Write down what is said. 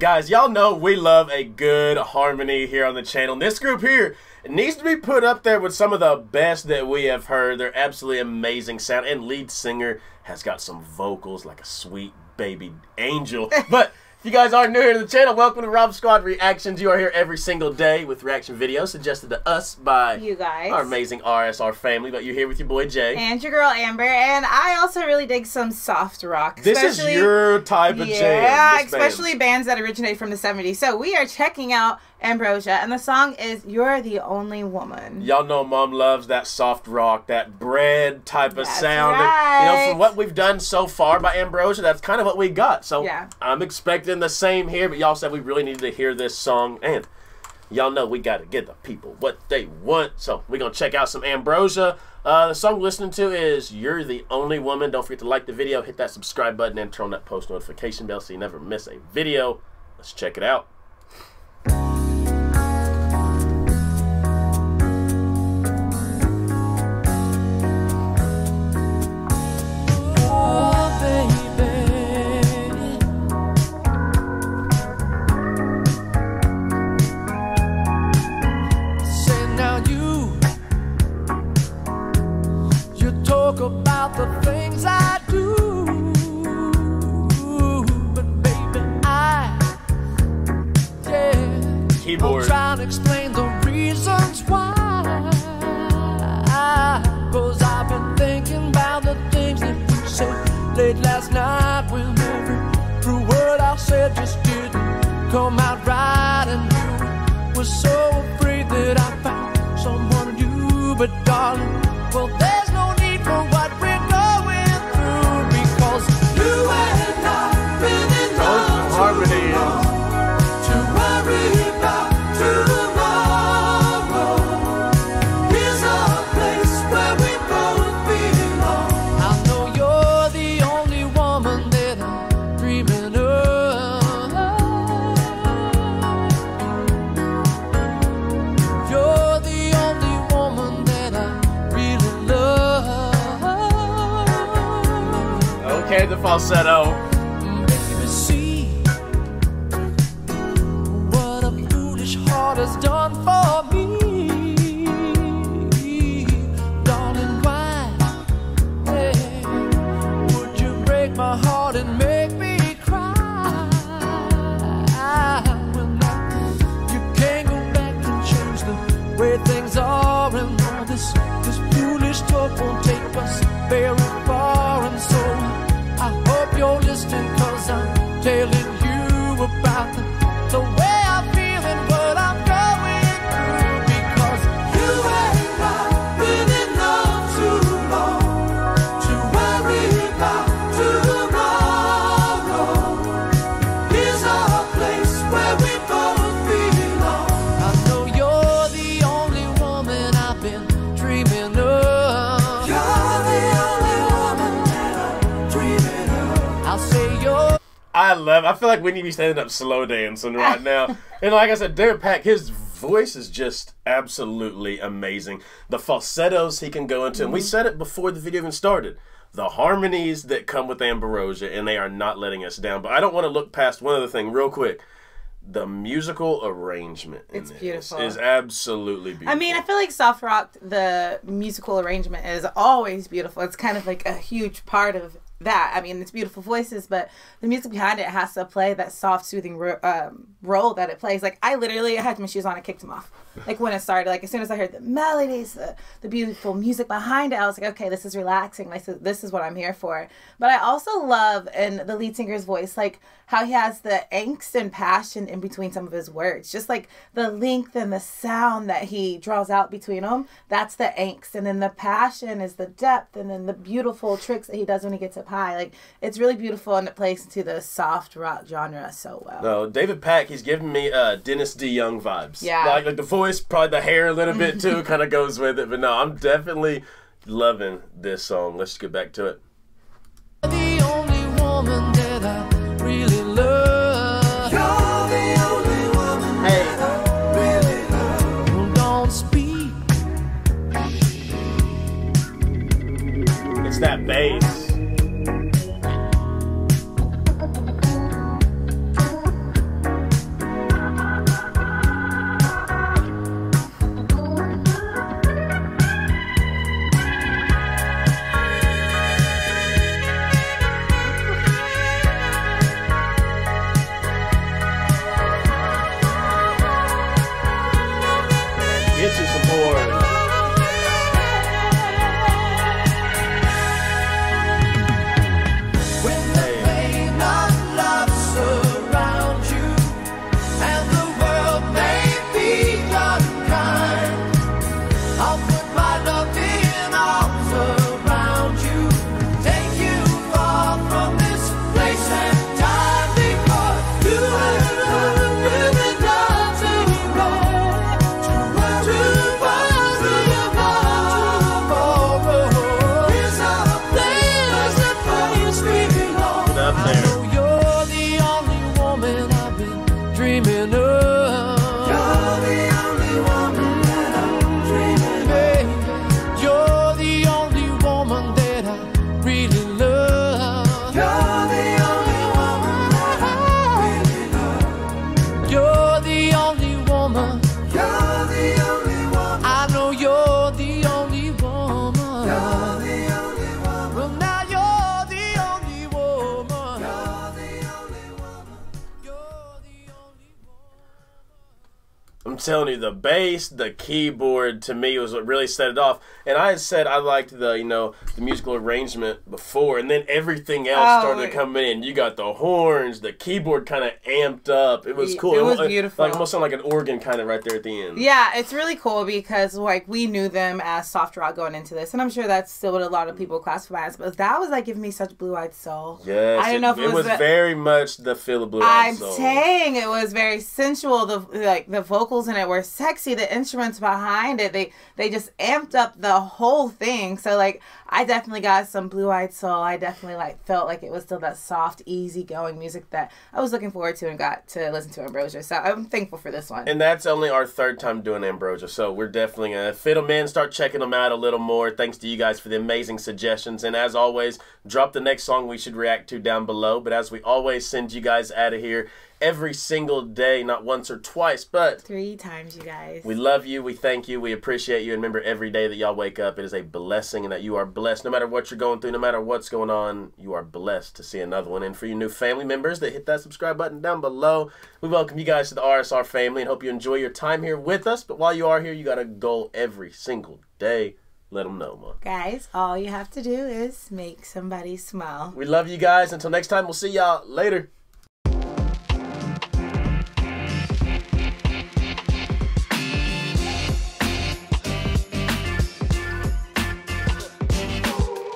Guys, y'all know we love a good harmony here on the channel. And this group here needs to be put up there with some of the best that we have heard. They're absolutely amazing sound. And lead singer has got some vocals like a sweet baby angel. but if you guys are new here to the channel, welcome to Rob Squad Reactions. You are here every single day with reaction videos suggested to us by you guys, our amazing RSR family. But you're here with your boy Jay and your girl Amber, and I also really dig some soft rock. This is your type of yeah, jam. Yeah, especially bands that originate from the '70s. So we are checking out Ambrosia, and the song is "You're the Only Woman." Y'all know Mom loves that soft rock, that bread type of that's sound. Right. And, you know, from what we've done so far by Ambrosia, that's kind of what we got. So yeah. I'm expecting the same here, but y'all said we really needed to hear this song, and y'all know we got to give the people what they want. So we're gonna check out some Ambrosia. Uh, the song we're listening to is "You're the Only Woman." Don't forget to like the video, hit that subscribe button, and turn on that post notification bell so you never miss a video. Let's check it out. About the things I do. But baby, I, yeah, Keyboard. I'm trying to explain the reasons why. Cause I've been thinking about the things that you said late last night when every word I said just didn't come out right. And you were so afraid that I found someone new, but darling, well, Okay, the falsetto. You're cause I'm telling I love. I feel like we need to be standing up slow dancing right now. and like I said, David Pack, his voice is just absolutely amazing. The falsettos he can go into, and we mm-hmm. said it before the video even started. The harmonies that come with Ambrosia, and they are not letting us down. But I don't want to look past one other thing real quick. The musical arrangement It's beautiful. is absolutely beautiful. I mean, I feel like soft rock, the musical arrangement is always beautiful. It's kind of like a huge part of that. I mean, it's beautiful voices, but the music behind it has to play that soft, soothing ro- um, role that it plays. Like, I literally had my shoes on and kicked them off. Like, when it started, like, as soon as I heard the melodies, the, the beautiful music behind it, I was like, okay, this is relaxing. Is, this is what I'm here for. But I also love in the lead singer's voice, like, how he has the angst and passion in between some of his words. Just like the length and the sound that he draws out between them, that's the angst. And then the passion is the depth, and then the beautiful tricks that he does when he gets up high. Like, it's really beautiful and it plays into the soft rock genre so well. No, David Pack, he's giving me uh, Dennis DeYoung vibes. Yeah. Like, like the voice, probably the hair a little bit too, kind of goes with it. But no, I'm definitely loving this song. Let's get back to it. Get you some more. Know you're telling you, the bass, the keyboard, to me was what really set it off. And I had said I liked the, you know, the musical arrangement before, and then everything else Oh, started to come in. You got the horns, the keyboard kind of amped up. It was cool. it was almo- beautiful. Like almost sounded like an organ kind of right there at the end. Yeah, it's really cool because like we knew them as soft rock going into this, and I'm sure that's still what a lot of people classify as. But that was like giving me such blue eyed soul. Yes, I don't know if it, was, the- very much the feel of blue eyed Soul. I'm saying it was very sensual. The like the vocals in it were sexy. The instruments behind it, they they just amped up the whole thing. So like I definitely got some blue eyed soul. I definitely like felt like it was still that soft, easy going music that I was looking forward to and got to listen to Ambrosia. So I'm thankful for this one. And that's only our third time doing Ambrosia, so we're definitely gonna fit them in, start checking them out a little more. Thanks to you guys for the amazing suggestions, and as always, drop the next song we should react to down below. But as we always send you guys out of here every single day, not once or twice, but Three times, you guys. we love you, we thank you, we appreciate you, and remember every day that y'all wake up, it is a blessing, and that you are blessed. No matter what you're going through, no matter what's going on, you are blessed to see another one. And for you new family members that hit that subscribe button down below, we welcome you guys to the RSR family and hope you enjoy your time here with us. But while you are here, you got a goal every single day. Let them know, man. Guys, all you have to do is make somebody smile. We love you guys. Until next time, we'll see y'all later.